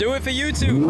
Do it for YouTube.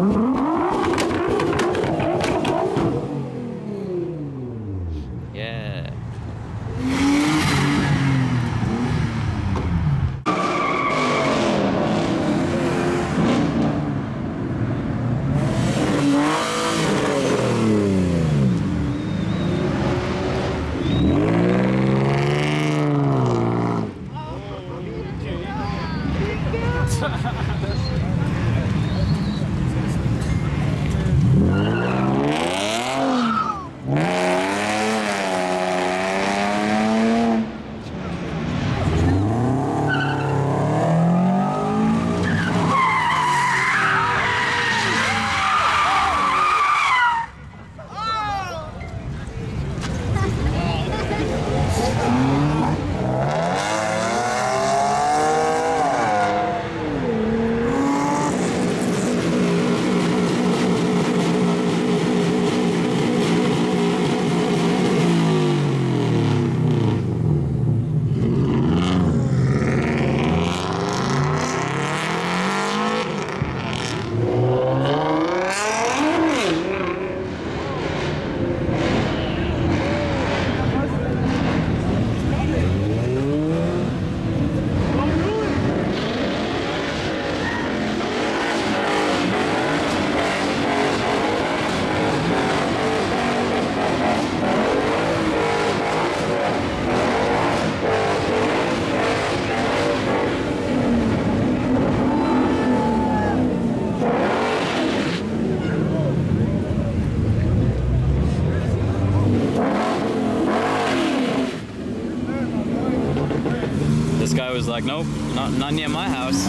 This guy was like, nope, not, not near my house.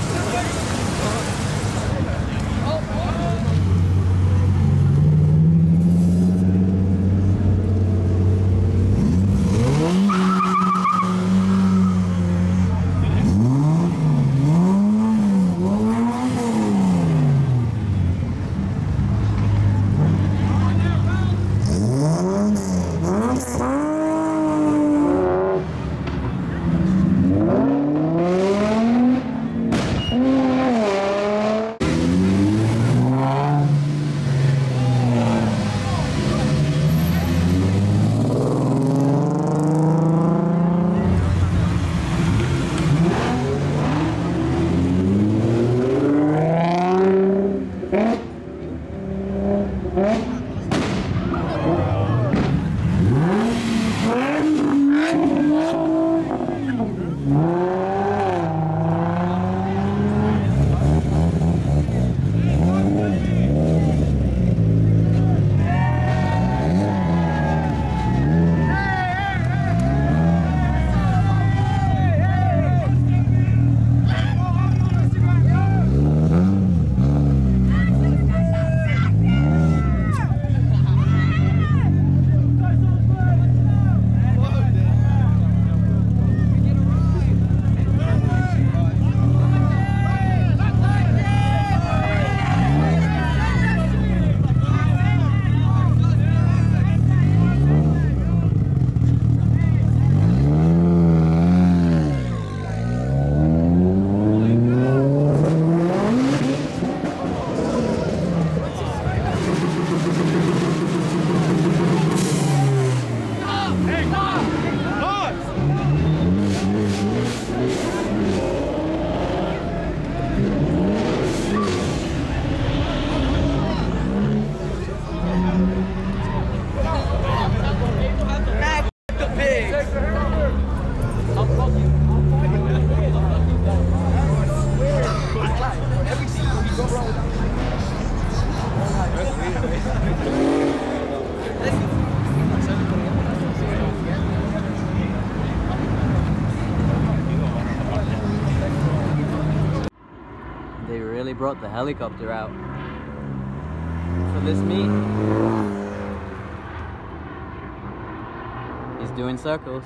They brought the helicopter out for this meet. He's doing circles.